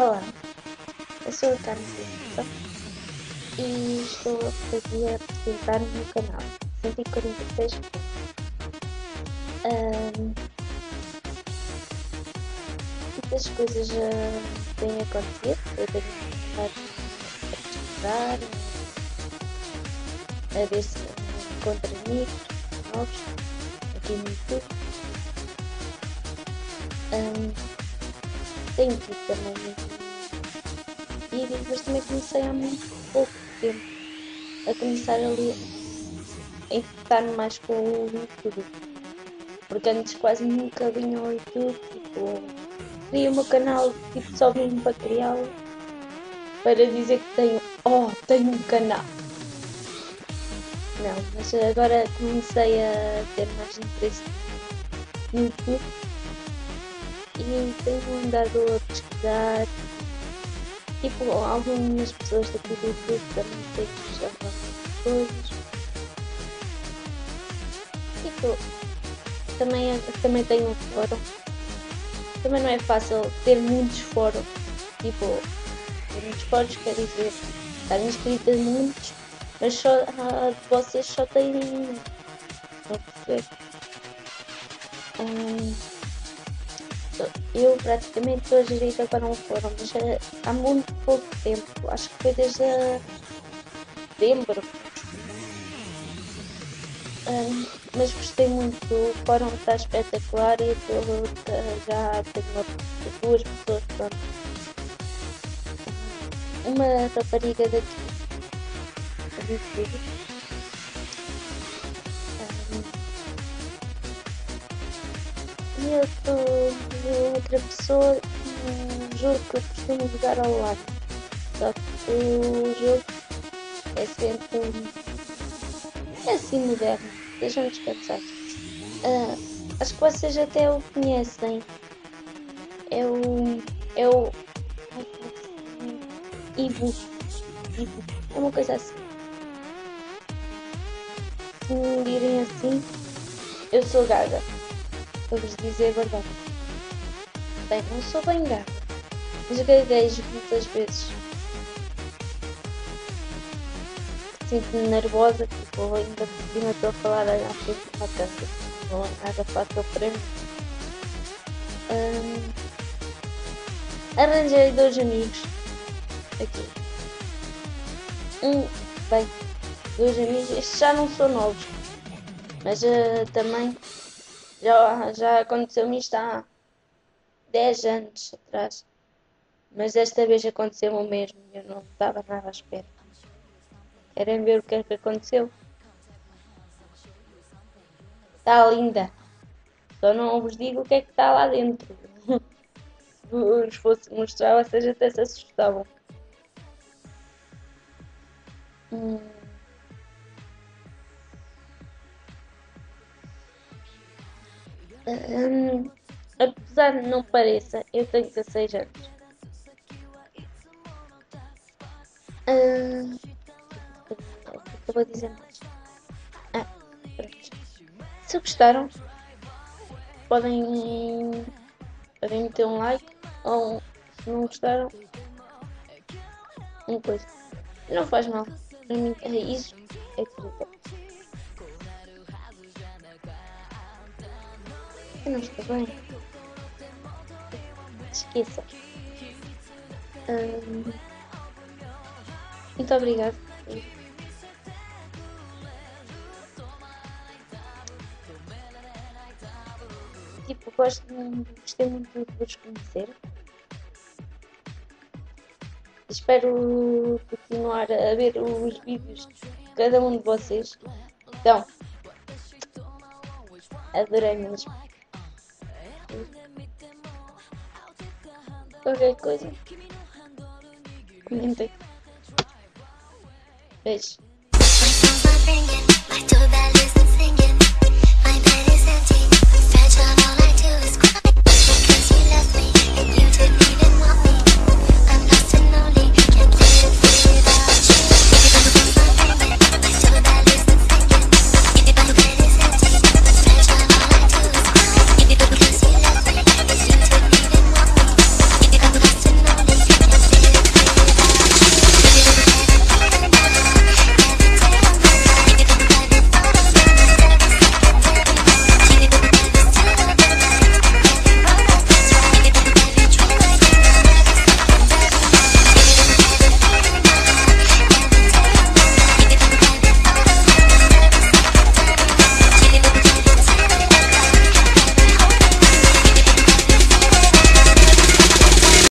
Olá, eu sou Carmen Silva e estou a apresentar o meu canal 146 um, Muitas coisas já têm acontecido, eu tenho começado a pesquisar, a ver se encontro amigos novos aqui no YouTube. Um, tido também vídeos, mas também comecei há muito pouco tempo a começar ali a infectar-me mais com o YouTube. Porque antes quase nunca vinha ao YouTube, tipo, queria o meu canal tipo, só mesmo para criá-lo, para dizer que tenho, oh, tenho um canal. Não, mas agora comecei a ter mais interesse no YouTube e tenho andado a pesquisar. Tipo, algumas pessoas daqui do YouTube também têm algumas coisas. Tipo, também, também tenho um fórum. Também não é fácil ter muitos fóruns. Tipo, ter muitos fóruns quer dizer estar inscritas muitos, mas só, ah, vocês só têm um. Não perceber. Um, eu praticamente estou a gerir agora um fórum, mas é, há muito pouco tempo, acho que foi desde dezembro. Um, mas gostei muito, o fórum está espetacular e estou, já tenho duas pessoas pronto. Uma rapariga daqui, e eu estou outra pessoa um jogo que eu costumo jogar ao lado. Só que o jogo é sempre é assim moderno, deixa-me descansar. Uh, acho que vocês até o conhecem. É o. É o. Ibu. Ibu. É uma coisa assim. Se me direm assim, eu sou gaga para vos dizer a verdade. Bem, não sou bem gata, mas gaguejo muitas vezes. Sinto-me nervosa, tipo, ainda por cima estou a falar de uma câmera. Não é nada fácil para mim. Um, arranjei dois amigos aqui. Um, bem, dois amigos, estes já não são novos, mas uh, também já, já aconteceu-me isto há 10 anos atrás. Mas desta vez aconteceu o mesmo e eu não estava nada à espera. Querem ver o que é que aconteceu? Está linda. Só não vos digo o que é que está lá dentro. se vos fosse mostrar, vocês até se assustavam. Hum. Hum, apesar de não pareça, eu tenho 16 anos. Que eu vou dizer mais? Ah, pronto. Se gostaram, podem, podem meter um like ou se não gostaram, uma coisa. Não faz mal. Para mim é isso. É tudo. Não estou bem. Esqueça. Muito obrigado. Tipo, gosto, gostei muito de vos conhecer. Espero continuar a ver os vídeos de cada um de vocês. Então, adorei mesmo. Qualquer coisa. Comentem. Beijo.